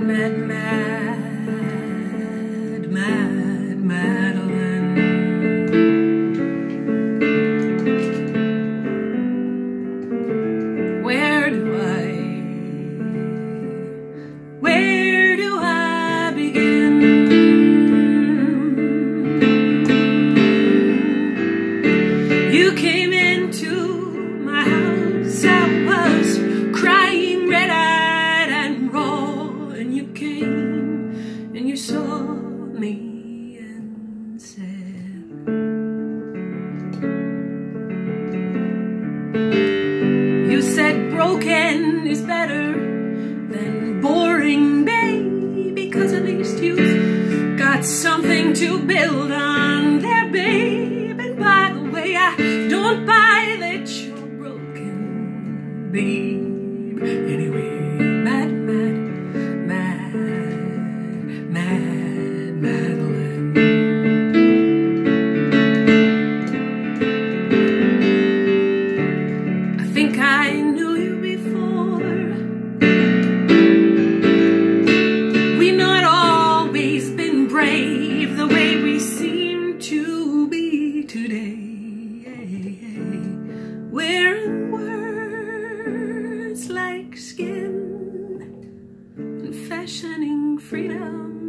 mad, mad, broken is better than boring, babe, because at least you've got something to build on there, babe. And by the way, I don't buy that you're broken, babe. Today. Wearing words like skin and fashioning freedom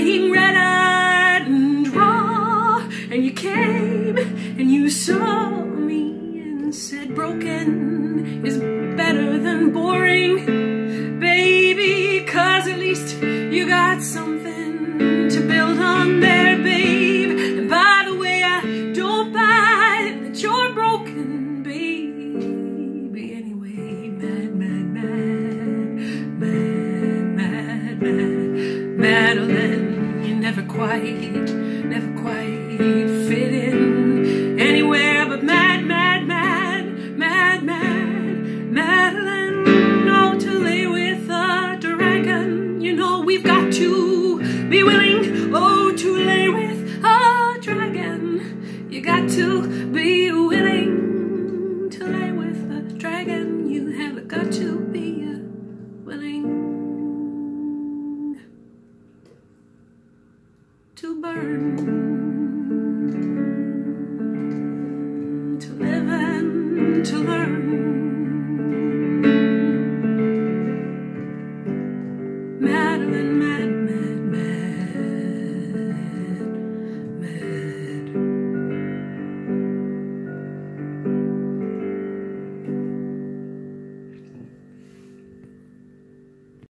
crying red-eyed and raw. And you came and you saw me and said broken is better than boring. Baby, cause at least you got something to build on there, babe. And by the way, I don't buy that you're broken, baby. Anyway, mad, mad, mad, mad, mad, mad, Madeleine, quite, never quite fit in anywhere but mad, mad, mad, mad, mad, Madeleine. Oh, to lay with a dragon, you know we've got to be willing. Oh, to lay with a dragon, you got to be willing burn, to live and to learn. Madeleine, mad, mad.